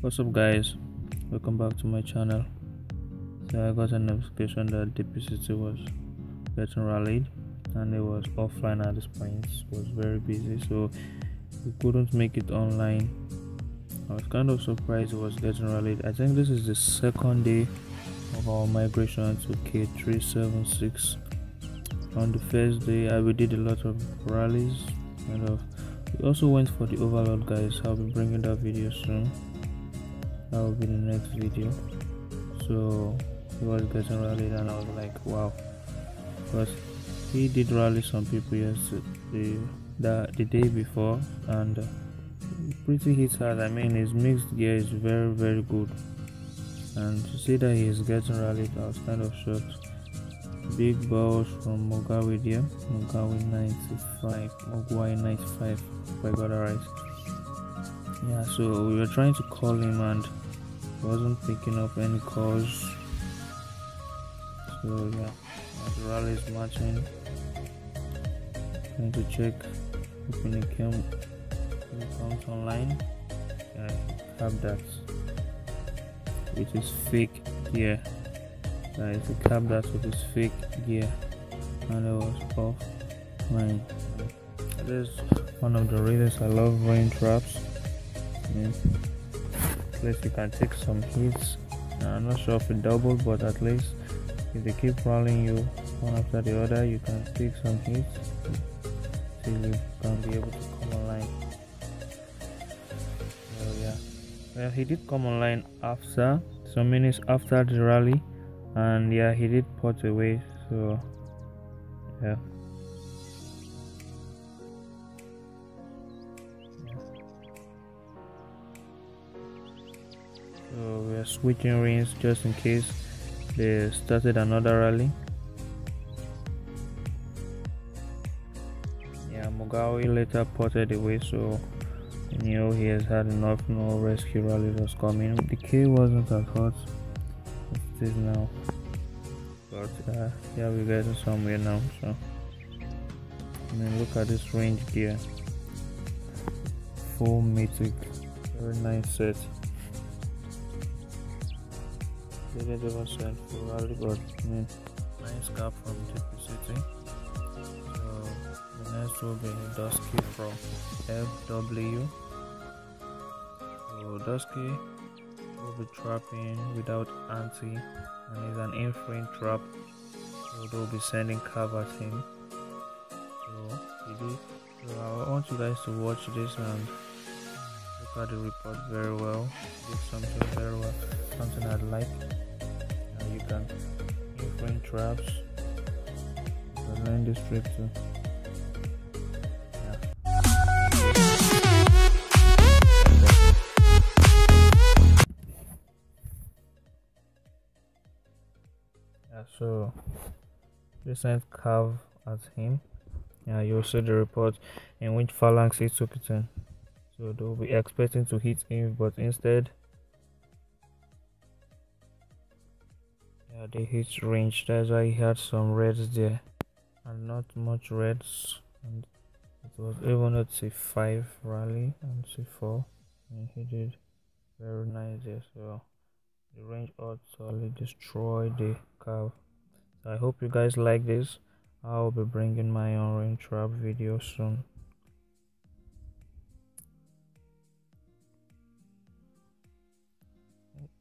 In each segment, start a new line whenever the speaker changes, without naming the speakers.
what's up guys? Welcome back to my channel. So i got a notification that dpct was getting rallied and it was offline at this point. It was very busy so we couldn't make it online. I was kind of surprised it was getting rallied. I think this is the second day of our migration to k376 on the first day i we did a lot of rallies kind of. We also went for the overload guys. I'll be bringing that video soon that will be the next video. So he was getting rallied and i was like wow. Because he did rally some people yesterday the, the day before and pretty hit hard. I mean his mixed gear is very very good. And to see that he is getting rallied i was kind of shocked. Big balls from Mugawi there. Mugawi 95 Mugawi 95 if I got it right. Yeah so we were trying to call him and wasn't picking up any calls. So yeah rally is matching trying to check if it came comes online. Yeah have that. Which is fake gear. Guys he capped that with his fake gear. And it was off mine this is one of the reasons i love rein traps. Yeah. Least you can take some hits. I'm not sure if it doubled but at least if they keep rolling you one after the other you can take some hits till you can be able to come online. So yeah. Well he did come online after some minutes after the rally and yeah he did put away so yeah so we are switching rings just in case they started another rally. Yeah Mugawi later potted away so you know he has had enough. No rescue rally was coming. The K wasn't as hot as it is now. But uh, yeah we're getting somewhere now so. I mean look at this range gear. Full mythic very nice set didn't even for rally but I mean nice cap from TP City. So the next will be Duskiee from FW so Duskiee will be trapping without anti and he's an in-frame trap. So they'll be sending cav at him. So so I want you guys to watch this and look at the report very well. Something very well. Something I'd like. You can in-frame traps. Can learn this too yeah. So recent cav at him. Yeah you'll see the report in which phalanx he took it in so they'll be expecting to hit him but instead yeah they hit range that's why he had some reds there and not much reds and it was even at T5 rally and c4 and he did very nice there so the range totally destroyed the cav so i hope you guys like this. I'll be bringing my own range trap video soon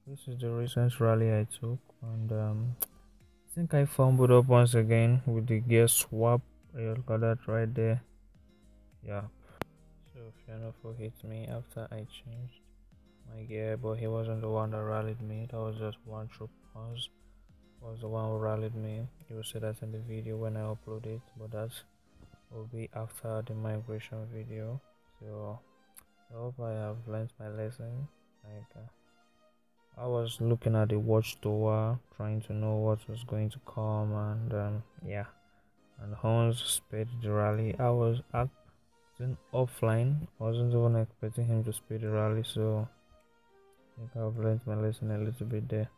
this is the recent rally i took and um, i think i fumbled up once again with the gear swap. You got that right there. Yeah. So Fianofo hit me after i changed my gear but he wasn't the one that rallied me. That was just one troop was was the one who rallied me. You will see that in the video when i upload it but that will be after the migration video. So i hope i have learned my lesson. Like uh, i was looking at the watch watchtower trying to know what was going to come and um, yeah and Hans sped the rally i was acting offline wasn't even expecting him to speed the rally so I think I've learned my lesson a little bit there.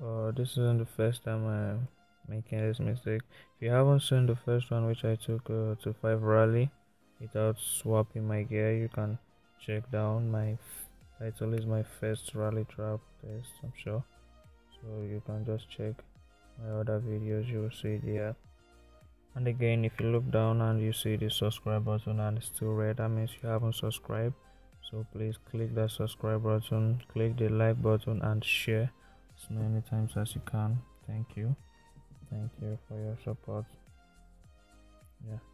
Uh, this isn't the first time I'm making this mistake. If you haven't seen the first one, which I took uh, T5 rally without swapping my gear, you can check down my title is my first rally trap test i'm sure. So you can just check my other videos you will see there and again if you look down and you see the subscribe button and it's still red that means you haven't subscribed. So please click that subscribe button click the like button and share as many times as you can. Thank you. Thank you for your support. Yeah